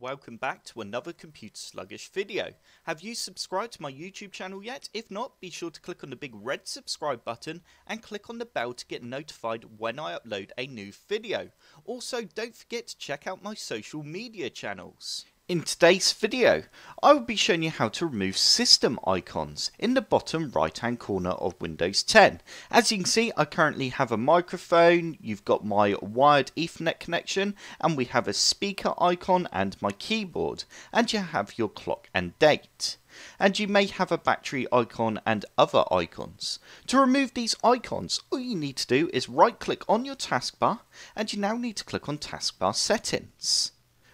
Welcome back to another Computer Sluggish video. Have you subscribed to my YouTube channel yet? If not, be sure to click on the big red subscribe button and click on the bell to get notified when I upload a new video. Also, don't forget to check out my social media channels. In today's video, I will be showing you how to remove system icons in the bottom right hand corner of Windows 10. As you can see, I currently have a microphone, you've got my wired ethernet connection, and we have a speaker icon and my keyboard, and you have your clock and date. And you may have a battery icon and other icons. To remove these icons, all you need to do is right click on your taskbar, and you now need to click on taskbar settings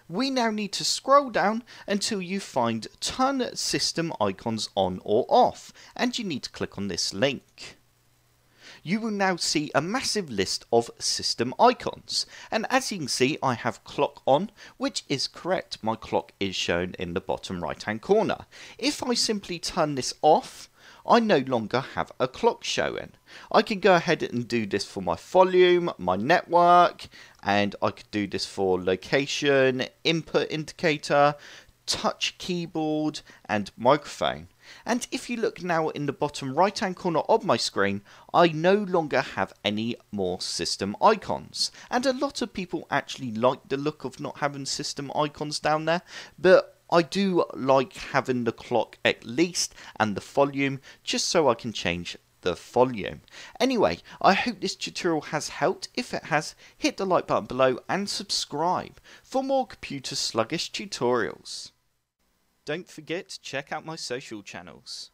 we now need to scroll down until you find turn system icons on or off and you need to click on this link. You will now see a massive list of system icons and as you can see I have clock on which is correct my clock is shown in the bottom right hand corner. If I simply turn this off I no longer have a clock showing. I can go ahead and do this for my volume, my network, and I could do this for location, input indicator, touch keyboard, and microphone. And if you look now in the bottom right hand corner of my screen, I no longer have any more system icons. And a lot of people actually like the look of not having system icons down there, but I do like having the clock at least and the volume just so I can change the volume. Anyway, I hope this tutorial has helped. If it has, hit the like button below and subscribe for more computer sluggish tutorials. Don't forget to check out my social channels.